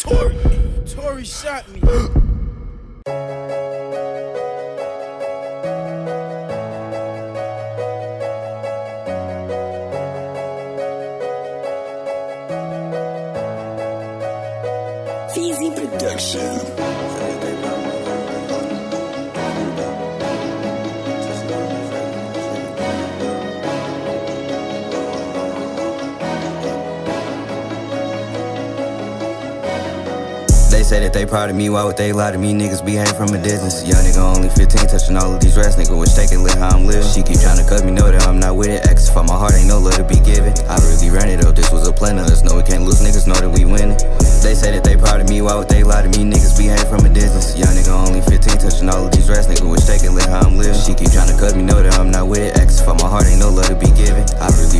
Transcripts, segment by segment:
Shorty shot me. Feezy Production. They say that they proud of me, why would they lie to me? Niggas behave from a distance. Young nigga only 15, touching all of these rats, nigga wish they could live how I'm living. She keep trying to cut me, know that I'm not with it. X for my heart, ain't no love to be given. I really ran it up, this was a plan of us. Know we can't lose, niggas know that we winning. They say that they proud of me, why would they lie to me? Niggas behave from a distance. Young nigga only 15, touching all of these rats, nigga wish they could live how I'm living. She keep trying to cut me, know that I'm not with it. X for my heart, ain't no love to be given. I really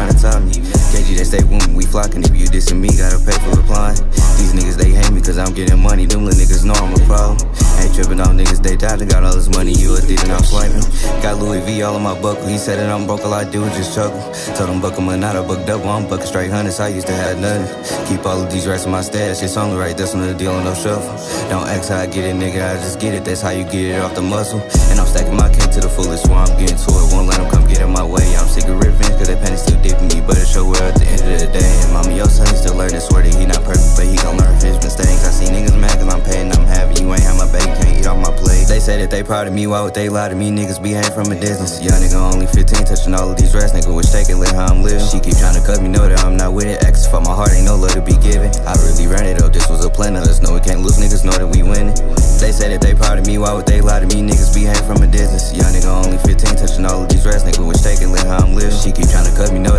trying to top me. KG, they stay me, we flocking. If you dissing me, gotta pay for replying. These niggas, they hate me, cause I'm getting money. Them little niggas know I'm a problem. Ain't tripping on niggas, they died, they got all this money, you a thief and I'm swiping. Got Louis V all on my buckle, he said that I'm broke, all I do is just chuckle. Told him buck him not I buck double, I'm bucking straight hundreds, I used to have nothing. Keep all of these rats in my stash, it's only right, that's on the deal on no shuffle. Don't ask how I get it, nigga, I just get it, that's how you get it off the muscle. And I'm stacking my cake to the fullest, where I'm getting to it, won't let them come get in my way. I'm sick of revenge, cause they penny still deep in me, but it show where at the end of the day. And mommy, your son, he still learning, swear that he not perfect, but he gon' learn his say that they proud of me, why would they lie to me? Niggas be behave from a distance. Young nigga only 15, touching all of these rats, nigga they could live how I'm living. She keep trying to cut me, know that I'm not with it. X for my heart, ain't no love to be given. I really ran it up, this was a plan of us. Know we can't lose, niggas know that we winning. They say that they proud of me, why would they lie to me? Niggas be behave from a distance. Young nigga only 15, touching all of these rats, nigga they could live how I'm living. She keep trying to cut me, know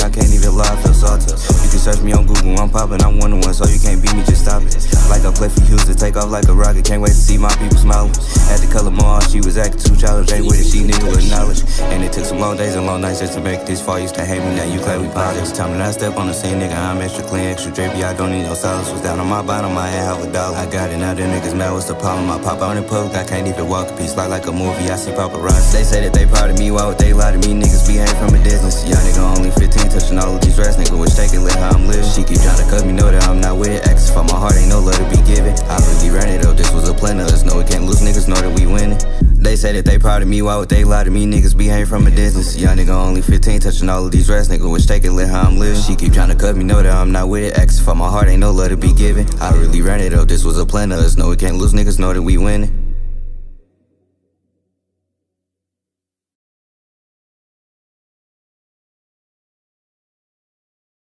I can't even lie, I feel salty. You can search me on Google, I'm popping, I'm one to one, so you can't beat me, just stop it. Like I play for Houston, take off like a rocket, can't wait to see my people smiling. Had to color more, she was acting too childish, ain't with it, she nigga with knowledge. And it took some long days and long nights just to make this far. Used to hate me, now you claim we positive. Time that I step on the scene, nigga, I'm extra clean, extra drapey, I don't need no solace. Was down on my bottom, I ain't have a dollar. I got it, now them niggas mad, what's the problem? I pop out in public, I can't even walk a piece, like like a movie, I see paparazzi. They say that they proud of me, why would they lie to me? Niggas behave from a distance. Young nigga only 15, touching all of these rats, nigga they could live how I'm living. She keep trying to cut me, know that I'm not with it. X for my heart, ain't no love to be given. I really ran it up, this was a plan of us. No, we can't lose, niggas know that we winning. They say that they proud of me, why would they lie to me? Niggas behave from a distance. Young nigga only 15, touching all of these rats, nigga they could live how I'm living. She keep trying to cut me, know that I'm not with it. X for my heart, ain't no love to be given. I really ran it up, this was a plan of us. No, we can't lose, niggas know that we winning.